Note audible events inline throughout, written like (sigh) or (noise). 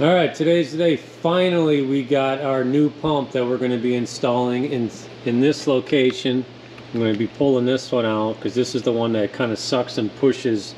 All right, today's the day. Finally, we got our new pump that we're going to be installing in in this location. I'm going to be pulling this one out because this is the one that kind of sucks and pushes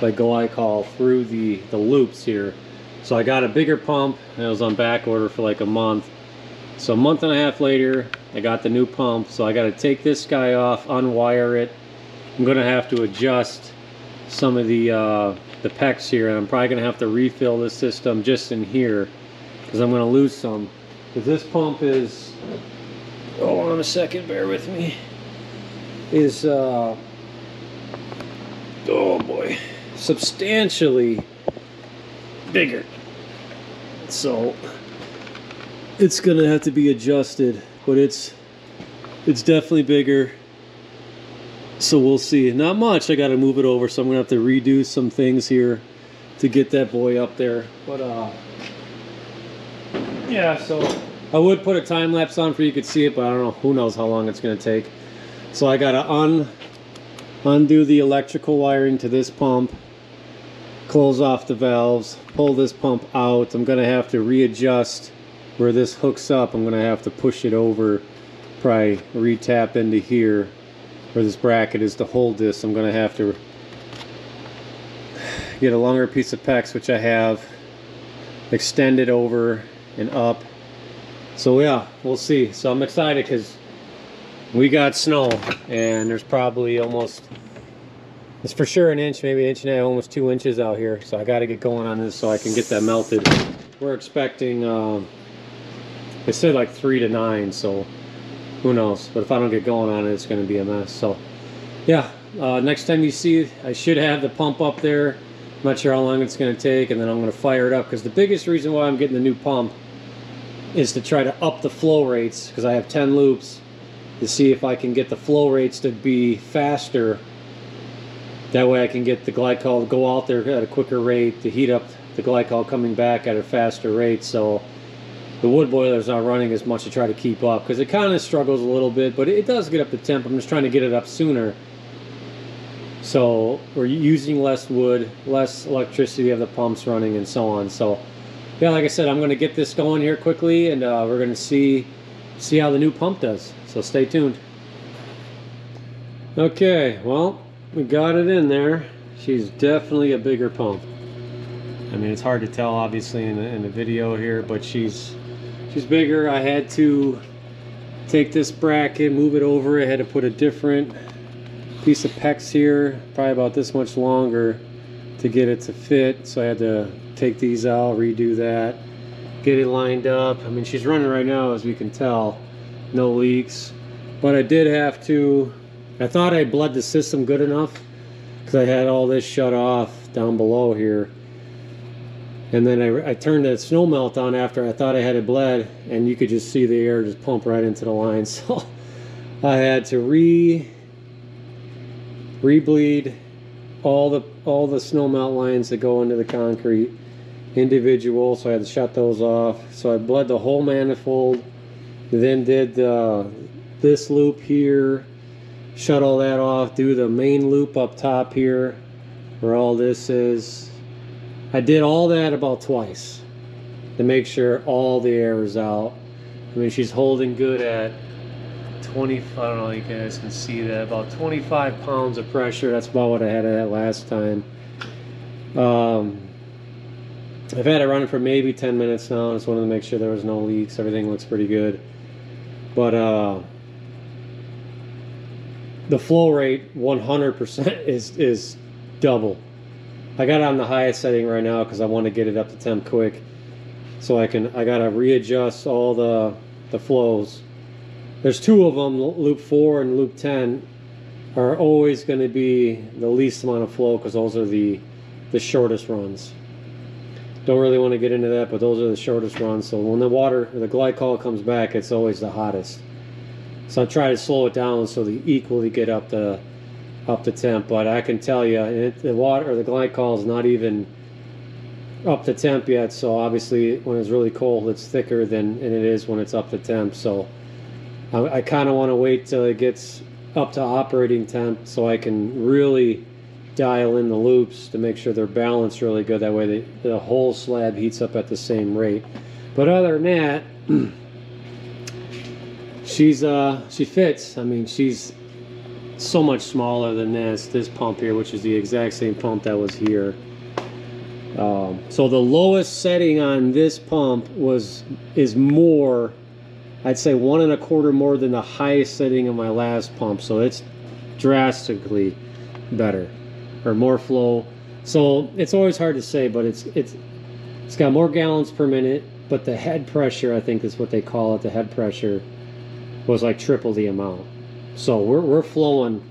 like glycol through the the loops here. So I got a bigger pump. It was on back order for like a month. So a month and a half later, I got the new pump. So I got to take this guy off, unwire it. I'm going to have to adjust some of the uh, the PEX here and I'm probably gonna have to refill this system just in here because I'm gonna lose some. Because this pump is hold on a second bear with me is uh, oh boy substantially bigger. So it's gonna have to be adjusted but it's it's definitely bigger so we'll see. Not much. I got to move it over so I'm gonna have to redo some things here to get that boy up there. But uh yeah so I would put a time lapse on for you could see it but I don't know. Who knows how long it's gonna take. So I gotta un undo the electrical wiring to this pump close off the valves pull this pump out. I'm gonna have to readjust where this hooks up. I'm gonna have to push it over probably re-tap into here where this bracket is to hold this, I'm going to have to get a longer piece of PEX, which I have, extend it over and up. So yeah, we'll see. So I'm excited because we got snow and there's probably almost, it's for sure an inch, maybe an inch and a half, almost two inches out here. So I got to get going on this so I can get that melted. We're expecting, um, they said like three to nine, so who knows? But if I don't get going on it, it's going to be a mess. So, yeah, uh, next time you see, I should have the pump up there. I'm not sure how long it's going to take, and then I'm going to fire it up because the biggest reason why I'm getting the new pump is to try to up the flow rates because I have 10 loops to see if I can get the flow rates to be faster. That way I can get the glycol to go out there at a quicker rate to heat up the glycol coming back at a faster rate. So the wood boiler is not running as much to try to keep up because it kind of struggles a little bit, but it does get up to temp. I'm just trying to get it up sooner. So we're using less wood, less electricity of the pumps running and so on. So yeah, like I said, I'm going to get this going here quickly and uh, we're going to see see how the new pump does. So stay tuned. Okay, well, we got it in there. She's definitely a bigger pump. I mean, it's hard to tell obviously in the, in the video here, but she's she's bigger. I had to take this bracket, move it over. I had to put a different piece of PEX here, probably about this much longer to get it to fit. So I had to take these out, redo that, get it lined up. I mean, she's running right now, as we can tell, no leaks. But I did have to, I thought I bled the system good enough because I had all this shut off down below here and then I, I, turned that snow melt on after I thought I had it bled and you could just see the air just pump right into the line. (laughs) So I had to re re-bleed all the all the snow melt lines that go into the concrete individual. So I had to shut those off. So I bled the whole manifold then did uh, this loop here shut all that off do the main loop up top here where all this is I did all that about twice to make sure all the air is out. I mean, she's holding good at 20, I don't know, you guys can see that, about 25 pounds of pressure. That's about what I had at last time. Um, I've had it running for maybe 10 minutes now. I just wanted to make sure there was no leaks. Everything looks pretty good. But uh, the flow rate 100% (laughs) is, is double I got it on the highest setting right now because I want to get it up to temp quick. So I can, I got to readjust all the, the flows. There's two of them, loop 4 and loop 10, are always going to be the least amount of flow because those are the, the shortest runs. Don't really want to get into that, but those are the shortest runs. So when the water, the glycol comes back, it's always the hottest. So I try to slow it down so they equally get up the up to temp, but I can tell you it, the water or the glycol is not even up to temp yet. So obviously, when it's really cold, it's thicker than and it is when it's up to temp. So I, I kind of want to wait till it gets up to operating temp so I can really dial in the loops to make sure they're balanced really good. That way the, the whole slab heats up at the same rate. But other than that, (clears throat) she's uh she fits. I mean she's so much smaller than this this pump here, which is the exact same pump that was here. Um, so the lowest setting on this pump was is more, I'd say one and a quarter more than the highest setting of my last pump. So it's drastically better or more flow. So it's always hard to say, but it's it's it's got more gallons per minute, but the head pressure, I think is what they call it, the head pressure was like triple the amount. So we're we're flowing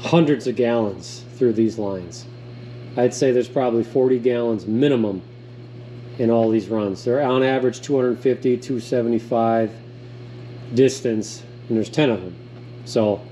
hundreds of gallons through these lines. I'd say there's probably 40 gallons minimum in all these runs. They're on average 250, 275 distance, and there's 10 of them. So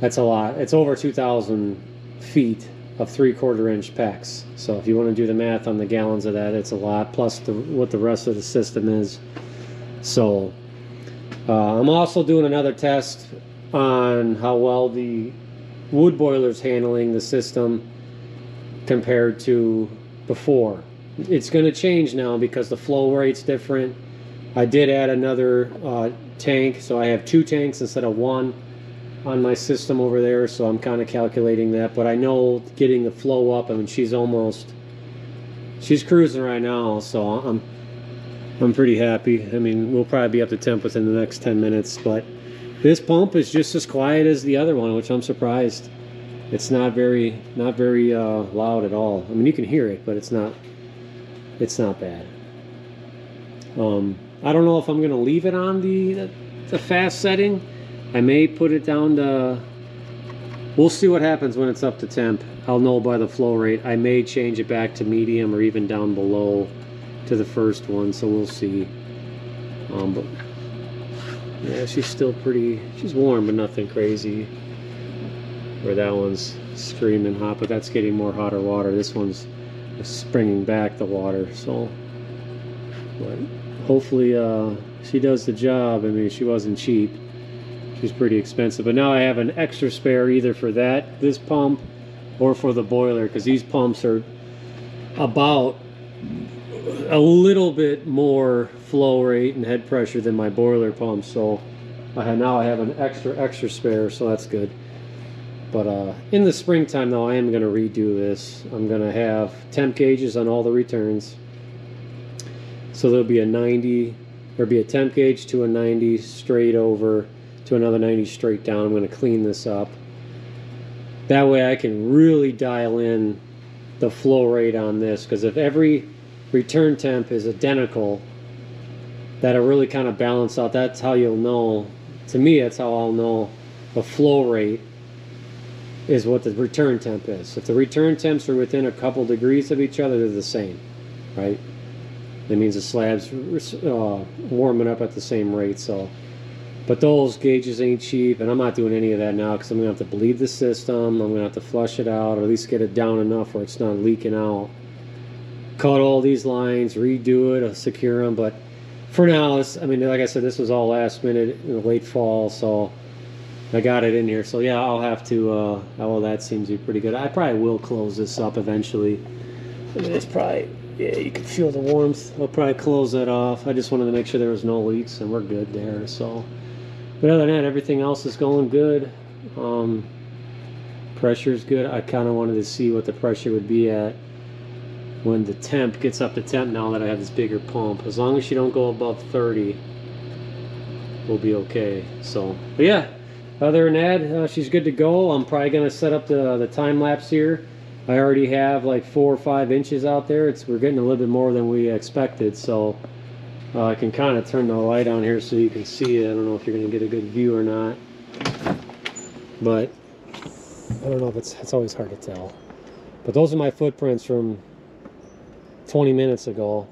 that's a lot. It's over 2,000 feet of three quarter inch PEX. So if you want to do the math on the gallons of that, it's a lot, plus the, what the rest of the system is. So uh, I'm also doing another test on how well the wood boiler's handling the system compared to before. It's going to change now because the flow rate's different. I did add another uh, tank, so I have two tanks instead of one on my system over there, so I'm kind of calculating that. But I know getting the flow up. I mean, she's almost she's cruising right now, so I'm I'm pretty happy. I mean, we'll probably be up to temp within the next 10 minutes, but this pump is just as quiet as the other one, which I'm surprised. It's not very not very uh, loud at all. I mean, you can hear it, but it's not it's not bad. Um, I don't know if I'm gonna leave it on the the, the fast setting I may put it down to, we'll see what happens when it's up to temp. I'll know by the flow rate. I may change it back to medium or even down below to the first one, so we'll see. Um, but yeah, she's still pretty, she's warm, but nothing crazy. Where that one's screaming hot, but that's getting more hotter water. This one's springing back the water, so. But hopefully uh, she does the job. I mean, she wasn't cheap. She's pretty expensive. But now I have an extra spare either for that, this pump, or for the boiler because these pumps are about a little bit more flow rate and head pressure than my boiler pump. So I have, now I have an extra, extra spare, so that's good. But uh, in the springtime, though, I am going to redo this. I'm going to have temp gauges on all the returns. So there'll be a 90, there'll be a temp gauge to a 90 straight over to another 90 straight down. I'm going to clean this up. That way I can really dial in the flow rate on this because if every return temp is identical, that'll really kind of balance out. That's how you'll know. To me, that's how I'll know the flow rate is what the return temp is. If the return temps are within a couple degrees of each other, they're the same, right? That means the slab's uh, warming up at the same rate. So but those gauges ain't cheap, and I'm not doing any of that now because I'm to have to bleed the system. I'm to have to flush it out, or at least get it down enough where it's not leaking out. Cut all these lines, redo it, secure them. But for now, I mean, like I said, this was all last minute in the late fall, so I got it in here. So yeah, I'll have to. Uh, well, that seems to be pretty good. I probably will close this up eventually. I mean, it's probably yeah, you can feel the warmth. I'll probably close that off. I just wanted to make sure there was no leaks, and we're good there. So. But other than that, everything else is going good. Um, pressure is good. I kind of wanted to see what the pressure would be at when the temp gets up to temp now that I have this bigger pump. As long as you don't go above 30, we'll be okay. So, but yeah, other than that, uh, she's good to go. I'm probably going to set up the, the time lapse here. I already have like four or five inches out there. It's We're getting a little bit more than we expected. So uh, I can kind of turn the light on here so you can see it. I don't know if you're going to get a good view or not. But I don't know if it's, it's always hard to tell. But those are my footprints from 20 minutes ago.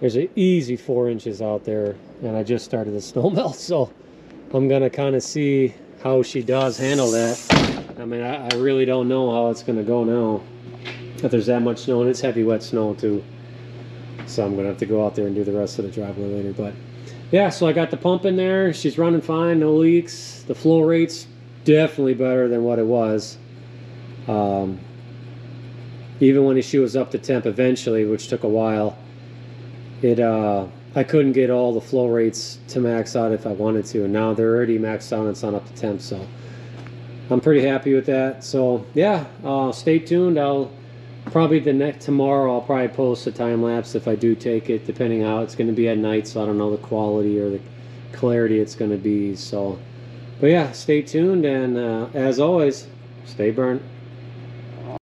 There's an easy four inches out there and I just started the (laughs) snow melt. So I'm to kind of see how she does handle that. I mean, I, I really don't know how it's to go now. If there's that much snow and it's heavy wet snow too. So I'm gonna have to go out there and do the rest of the driveway later. But yeah, so I got the pump in there. She's running fine, no leaks. The flow rate's definitely better than what it was. Um, even when she was up to temp eventually, which took a while, it uh, I couldn't get all the flow rates to max out if I wanted to, and now they're already maxed out and it's on up to temp. So I'm pretty happy with that. So yeah, uh, stay tuned. I'll probably the next tomorrow I'll probably post a time lapse if I do take it, depending how it's going to be at night. So I don't know the quality or the clarity it's going to be. So, but yeah, stay tuned and uh, as always, stay burnt.